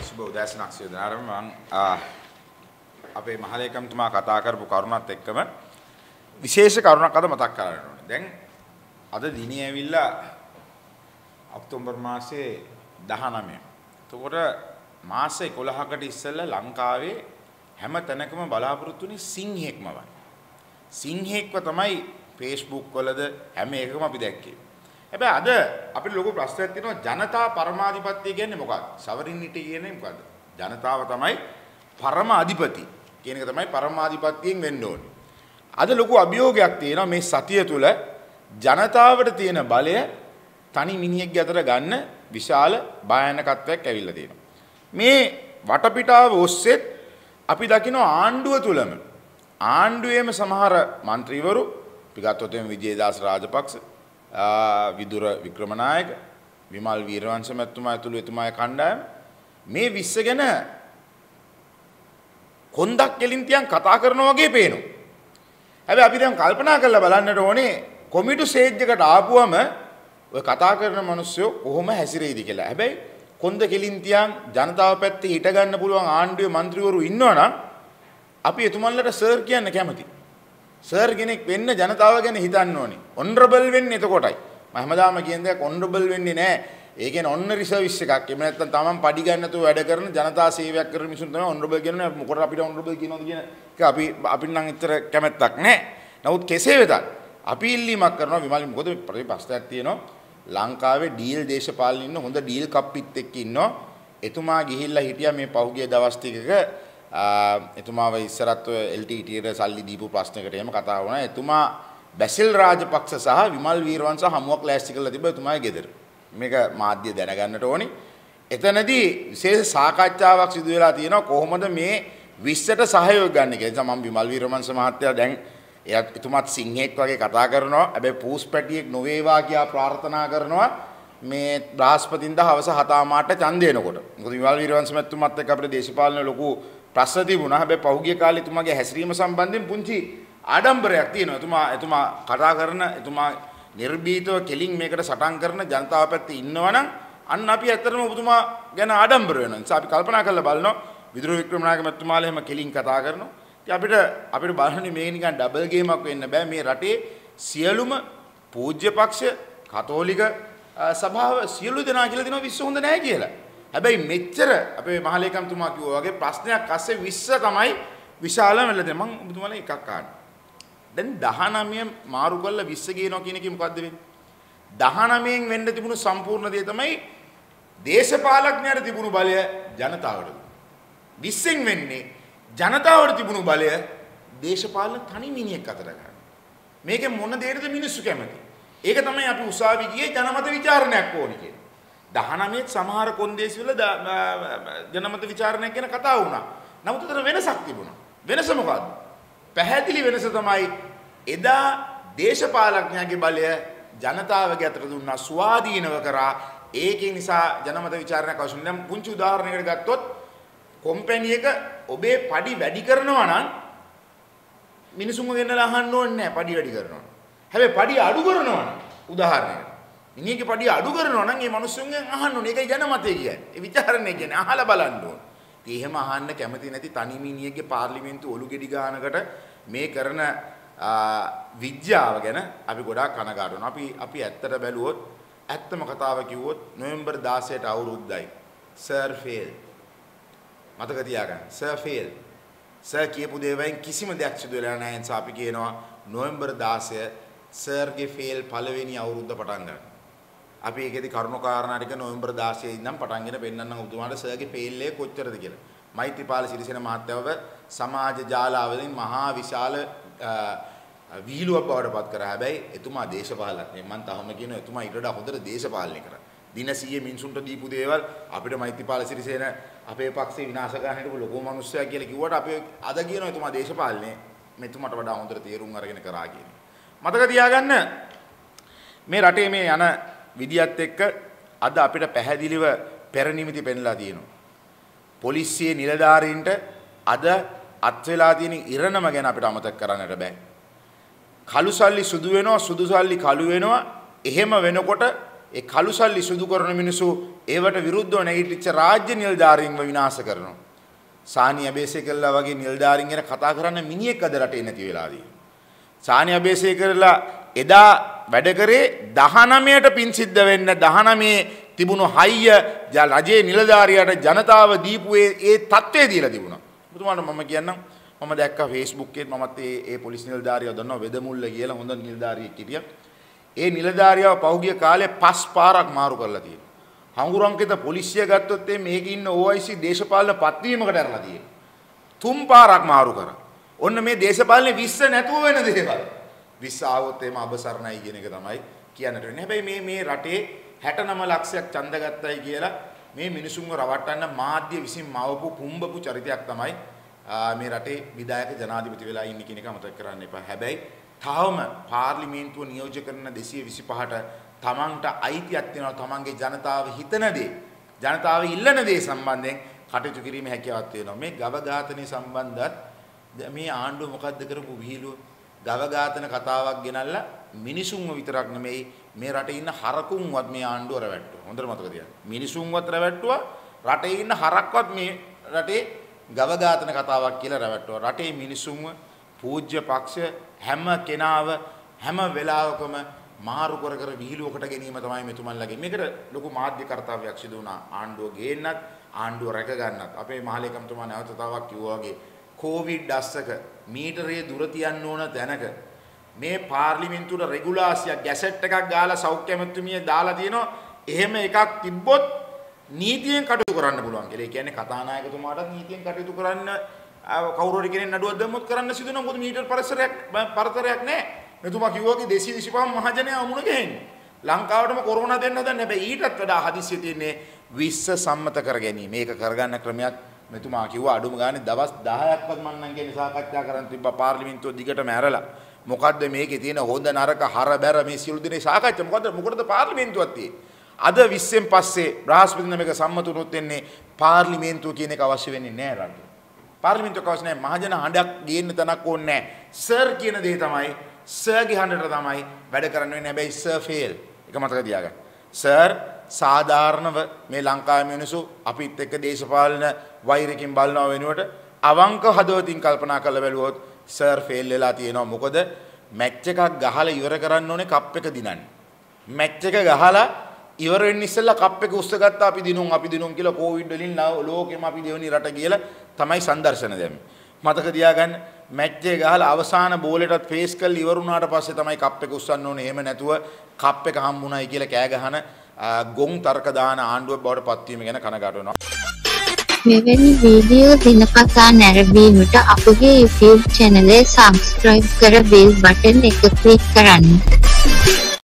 සුබ උදෑසනක් සිය දනාරම මම අපේ මහලේකම්තුමා කතා කරපු කරුණත් එක්කම විශේෂ කරුණක් අද මතක් කරගන්න ඕනේ. දැන් අද දිනේ ඇවිල්ලා ඔක්තෝබර් මාසේ 19. එතකොට මාස 11කට ඉස්සෙල්ලා ලංකාවේ හැම තැනකම බලාපොරොත්තුනේ සිංහෙක්මවයි. සිංහෙක්ව තමයි Facebook වලද හැම එකකම අපි දැක්කේ. හැබැයි අද අපිට ලොකු ප්‍රශ්නයක් තියෙනවා ජනතා පරමාධිපත්‍ය කියන්නේ මොකක්ද? සවරින්නිටි කියන්නේ මොකද්ද? ජනතාව තමයි පරම අධිපති කියන එක තමයි පරමාධිපත්‍යයෙන් වෙන්න ඕනේ. අද ලොකු අභියෝගයක් තියෙනවා මේ සතිය තුළ ජනතාවට තියෙන බලය තනි මිනිහෙක්ගේ අතර ගන්න විශාල භයානකත්වයක් ඇවිල්ලා තියෙනවා. මේ වටපිටාව ඔස්සේ අපි දකින ආණ්ඩුව තුලම ආණ්ඩුවේම සමහර മന്ത്രിවරු අපි ගත්තොත් එම් විජේදාස රාජපක්ෂ විදුර වික්‍රමනායක විමල් වීරවංශ මැතිතුමා ඇතුළු එතුමාගේ කණ්ඩායම මේ 20 ගැන කොන්දක් කෙලින් තියන් කතා කරනවා වගේ පේනවා. හැබැයි අපි දැන් කල්පනා කරලා බලන්නට ඕනේ කොමිටු ස්ටේජ් එකට ආපුවම ඔය කතා කරන මිනිස්සු කොහොම හැසිරෙයිද කියලා. හැබැයි කොන්ද කෙලින් තියන් ජනතාව පැත්තේ හිට ගන්න පුළුවන් ආණ්ඩුවේ മന്ത്രിවරු ඉන්නවනම් අපි එතුමන්ලට සර් කියන්න කැමතියි. සර් කෙනෙක් වෙන්න ජනතාව ගැන හිතන්න ඕනේ. ඔනරබල් වෙන්නේ එතකොටයි. මම හැමදාම කියන දෙයක් ඔනරබල් වෙන්නේ නැහැ. ඒ කියන්නේ ඔන්නරි සර්විස් එකක්. එහෙම නැත්නම් Taman පඩි ගන්න නැතුව වැඩ කරන ජනතා සේවයක් කරන මිනිසුන් තමයි ඔනරබල් කියන්නේ. මොකද අපිට ඔනරබල් කියනවද කියන එක අපි අපිට නම් ඇත්තට කැමැත්තක් නැහැ. නමුත් කෙසේ වෙතත් අපි ඉල්ලීමක් කරනවා විමල් මොකද ප්‍රතිපස්තයක් තියෙනවා. ලංකාවේ ඩීල් දේශපාලන ඉන්න හොඳ ඩීල් කප්පිත් එක්ක ඉන්නවා. එතුමා ගිහිල්ලා හිටියා මේ පහුගිය දවස් ටිකක එතුමාව ඉස්සරත් LTTට සල්ලි දීපු ප්‍රශ්නයකට එහෙම කතා වුණා. එතුමා බැසිල් රාජපක්ෂ සහ විමල් වීරවංශ හමුවක් ලෑස්ති කරලා තිබ්බා එතුමාගේ ගෙදර. මේක මාධ්‍ය දැනගන්නට ඕනි. එතනදී විශේෂ සාකච්ඡාවක් සිදු වෙලා තියෙනවා කොහොමද මේ 20ට සහයෝග ගන්න කියලා. මම විමල් වීරවංශ මහත්තයා දැන් එයාත් එතුමාත් සිංහෙක් වගේ කතා කරනවා. හැබැයි පූස් පැටියෙක් නොවේවා කියා ප්‍රාර්ථනා කරනවා. මේ බ්‍රහස්පතින්දා හවස 7 මාට ඡන්දය එනකොට. මොකද විමල් වීරවංශ මහත්මයාත් එක්ක අපේ දේශපාලන ලොකු ප්‍රශ්න තිබුණා. හැබැයි පහුගිය කාලේ එතුමාගේ හැසිරීම සම්බන්ධයෙන් පුංචි ආඩම්බරයක් තියෙනවා. එතුමා එතුමා කතා කරන එතුමා නිර්භීතව කෙලින් මේකට සටන් කරන ජනතාව පැත්තේ ඉන්නවනම් අන්න අපි ඇත්තටම ඔබතුමා ගැන ආඩම්බර වෙනවා. නිසා අපි කල්පනා කරලා බලනවා විදුර වික්‍රමනායක මැතිතුමාලා එහෙම කෙලින් කතා කරනවා. ඉතින් අපිට අපිට බලන්නේ මේ නිකන් ඩබල් ගේමක් වෙන්න බෑ. මේ රටේ සියලුම පූජ්‍ය පක්ෂ කතෝලික සභාව සියලු දෙනා කියලා දෙනවා විශ්ව හොඳ නැහැ කියලා. හැබැයි මෙච්චර අපේ මහලේකම්තුමා කිව්වා වගේ ප්‍රශ්නයක් අස්සේ 20 තමයි විශාල වෙලද මම ඔබතුමාලා එකක් අහන්න. දැන් 19 මාරු කරලා 20 ගේනවා කියන එකේ මොකද්ද වෙන්නේ? 19න් වෙන්න තිබුණු සම්පූර්ණ දේ තමයි දේශපාලඥයන්ට තිබුණු බලය ජනතාවට. 20න් වෙන්නේ ජනතාවට තිබුණු බලය දේශපාලන තනි මිනිහෙක් අතට ගන්න. මේකේ මොන දෙයකටද මිනිස්සු කැමති? ඒක තමයි අපි උසාවි ගියේ ජනමත විචාරණයක් ඕනි කියන්නේ. 19 සමහර කොන්දේසි වල ජනමත විචාරණයක් ගැන කතා වුණා. නමුත් උතර වෙනසක් තිබුණා. වෙනස මොකද්ද? පැහැදිලි වෙනස තමයි එදා දේශපාලඥයාගේ බලය ජනතාවගේ අතට දුන්නා ස්වාධීනව කරා. ඒකේ නිසා ජනමත විචාරණයක් අවශ්‍ය නැහැ. දැන් පුංචි උදාහරණයකට ගත්තොත් කොම්පැනි එක ඔබේ පඩි වැඩි කරනවා නම් මිනිසුන්ව ගෙන්නලා අහන්න ඕනේ නැහැ පඩි වැඩි කරනවා. හැබැයි පඩි අඩු කරනවා නම් උදාහරණයක් මිනිහගේ පඩිය අඩු කරනවා නම් ඒ මිනිස්සුන්ගෙන් අහන්න ඕනේ. ඒකයි ජනමතය කියන්නේ. ඒ ਵਿਚාරණය කියන්නේ අහලා බලන්න ඕනේ. ඉතින් එහෙම අහන්න කැමති නැති තනි මිනිහෙක්ගේ පාර්ලිමේන්තු ඔලු ගෙඩි ගානකට මේ කරන විද්‍යාව ගැන අපි ගොඩාක් කනගාටු වෙනවා. අපි අපි ඇත්තට බැලුවොත් ඇත්තම කතාව කිව්වොත් නොවැම්බර් 16ට අවුරුද්දයි. Sir fail. මතක තියාගන්න. Sir fail. සර් කියපු දේවයින් කිසිම දෙයක් සිදු වෙලා නැහැ. නිසා අපි කියනවා නොවැම්බර් 16 සර්ගේ ෆේල් පළවෙනි අවුරුද්ද පටන් ගන්නවා. අපි ඒකෙදි කරුණු කාරණා ටික නොවැම්බර් 16 ඉඳන් පටන්ගෙන පෙන්නන්නම් ඔබතුමාට සර්ගේ ෆේල් එක කොච්චරද කියලා. මෛත්‍රීපාල සිරිසේන මහත්තයව සමාජ ජාලාවලින් මහා විශාල වීලුවක් බවට පත් කරා. හැබැයි එතුමා දේශපාලනඥයෙක්. මම තවම කියනවා එතුමා ඊට වඩා හොඳට දේශපාලනය කරා. දින 100 මිනිසුන්ට දීපු දේවල් අපිට මෛත්‍රීපාල සිරිසේන අපේ පක්ෂේ විනාශ කරන්න හිටපු ලොකු මිනිස්සයා කියලා කිව්වට අපි අද කියනවා එතුමා දේශපාලනේ මෙතුමාට වඩා හොඳට තේරුම් අරගෙන කරා කියන. මතක තියාගන්න මේ රටේ මේ යන විදියත් එක්ක අද අපිට පැහැදිලිව පෙරනිමිති පෙන්ලා තියෙනවා. පොලිසියේ නිලධාරීන්ට අද අත් වෙලා තියෙන ඉරණම ගැන අපිට අමතක කරන්නට බෑ. කළු සල්ලි සුදු වෙනවා සුදු සල්ලි කළු වෙනවා එහෙම වෙනකොට ඒ කළු සල්ලි සුදු කරන මිනිස්සු ඒවට විරුද්ධව නැගිටිච්ච රාජ්‍ය නිලධාරීන්ව විනාශ කරනවා. සානිය අබේසේකර්ලා වගේ නිලධාරීන් ගැන කතා කරන්න මිනිහෙක් අද රටේ නැති වෙලාදී. සානිය අබේසේකර්ලා එදා වැඩ කරේ 19ට පින් සිද්ධ වෙන්න 19 තිබුණු හයිය රජයේ නිලධාරියාට ජනතාව දීපු ඒ තත්ත්වය දීලා තිබුණා. මුතුමාට මම කියන්නම් මම දැක්කා Facebook එකේ මමත් ඒ ඒ පොලිස් නිලධාරියව දන්නවා වෙදමුල්ල කියලා හොඳ නිලධාරියෙක් හිටියා. ඒ නිලධාරියව පහුගිය කාලේ පස් පාරක් මාරු කරලා තියෙනවා. හංගුරංකිත පොලිසිය ගත්තොත් මේකේ ඉන්න OIC දේශපාලන පත්වීමකට ඇරලා තියෙනවා. තුන් පාරක් මාරු කරා. ඔන්න මේ දේශපාලනේ 20 නැතුව වෙන දේවල්. 20 ආවොත් එම අබසරණයි කියන එක තමයි කියන්නට වෙන්නේ. හැබැයි මේ මේ රටේ 69 ලක්ෂයක් ඡන්ද ගත්තයි කියලා මේ මිනිසුන්ව රවට්ටන්න මාධ්‍ය විසින් මවපු පුම්බපු චරිතයක් තමයි මේ රටේ විධායක ජනාධිපති වෙලා ඉන්නේ කියන එක අමතක කරන්න එපා. හැබැයි තවම පාර්ලිමේන්තුව නියෝජ්‍ය කරන 225ට තමන්ට අයිතියක් තියෙනවා තමන්ගේ ජනතාව හිතන දේ ජනතාව ඉල්ලන දේ සම්බන්ධයෙන් කටයුතු කිරීමේ හැකියාවක් තියෙනවා. මේ ගව ඝාතනය සම්බන්ධත් මේ ආණ්ඩුව මොකද්ද කරපු විහිළුව ගව ඝාතන කතාවක් ගෙනල්ලා මිනිසුන්ව විතරක් නෙමෙයි මේ රටේ ඉන්න හරකුන්වත් මේ ආණ්ඩුව රැවට්ටුවා. හොඳට මතක තියාගන්න. මිනිසුන්වත් රැවට්ටුවා. රටේ ඉන්න හරක්වත් මේ රටේ ගව ඝාතන කතාවක් කියලා රැවට්ටුවා. රටේ මිනිසුන්ව පූජ්‍ය පක්ෂ හැම කෙනාව හැම වෙලාවකම මාරු කර කර විහිළුවකට ගැනීම තමයි මෙතුමන්ලගේ. මේකට ලොකු මාධ්‍ය කාර්යයක් සිදු වුණා. ආණ්ඩුව ගේන්නත් ආණ්ඩුව රැක ගන්නත්. අපේ මහලේකම්තුමා නැවත තවක් කිව්වා වගේ කොවිඩ් අස්සක මීටරයේ දුර තියන්න ඕන තැනක මේ පාර්ලිමේන්තුවට රෙගුලාසියක් ගැසට් එකක් ගාලා සෞඛ්‍ය ඇමතුමිය දාලා තියෙනවා. එහෙම එකක් තිබ්බොත් නීතියෙන් කටයුතු කරන්න පුළුවන් කියලා. ඒ කියන්නේ කතානායකතුමාටත් නීතියෙන් කටයුතු කරන්න කවුරු හරි කෙනෙක් නඩුවක් දැම්මොත් කරන්න සිදු වෙනවා. මොකද මීටර පරිසරයක් පරතරයක් නැහැ. මෙතුමා කිව්වා කි 225 මහජනයා මුණ ගැහෙන්නේ. ලංකාවටම කොරෝනා දෙන්න හදන්නේ. හැබැයි ඊටත් වඩා හදිස්සිය තියෙන්නේ විශ්ව සම්මත කර ගැනීම. මේක කරගන්න ක්‍රමයක් මෙතුමා කිව්වා අඩුම ගානේ දවස් 10ක්වත් මම නම් කියන්නේ සාකච්ඡා කරන් තිබ්බා පාර්ලිමේන්තුව දිගටම ඇරලා. මොකද්ද මේකේ තියෙන හොඳ නරක හර බැර මේ සියලු දිනේ සාකච්ඡා. මොකද්ද මොකටද පාර්ලිමේන්තුවක් තියෙන්නේ? අද 20න් පස්සේ බ්‍රහස්පතින්ද මේක සම්මත වුණොත් වෙන්නේ පාර්ලිමේන්තුව කියන එක අවශ්‍ය වෙන්නේ නැහැ රටේ. පාර්ලිමේන්තුවක් අවශ්‍ය නැහැ. මහජන හඬක් ගේන්න තැනක් ඕනේ නැහැ. සර් කියන දේ තමයි සර්ගේ හඬට තමයි වැඩ කරන්න වෙන්නේ. හැබැයි සර් ෆේල්. එක මතක තියාගන්න. සර් සාධාරණව මේ ලංකාවේ මිනිස්සු අපිත් එක්ක දේශපාලන වෛරකින් බලනවා වෙනුවට අවංක හදවතින් කල්පනා කරලා බැලුවොත් සර් ෆේල් වෙලා තියෙනවා. මොකද මැච් එකක් ගහලා ඉවර කරන්න ඕනේ කප් එක දිනන්න. මැච් එක ගහලා ඉවර වෙන්න ඉස්සෙල්ලා කප් එක උස්ස ගත්තා අපි දිනුම් අපි දිනුම් කියලා කොවිඩ් වලින් ලෝකෙම අපි දෙවෙනි රට කියලා තමයි සංදර්ශන දැම්මේ. මතක තියාගන්න මැච් එක ගහලා අවසාන බෝලෙටත් ෆේස් කරලා ඉවර වුණාට පස්සේ තමයි කප් එක උස්සන්න ඕනේ. එහෙම නැතුව කප් එක හම්බුණයි කියලා කෑ ගහන ගොන් තර්ක දාන ආණ්ඩුවක් බවට පත්වීම ගැන කනගාටු වෙනවා. මෙවැනි වීඩියෝ දිනපතා නැරඹීමට අපගේ YouTube චැනලය සබස්ක්‍රයිබ් කර බෙල් බටන් එක ක්ලික් කරන්න.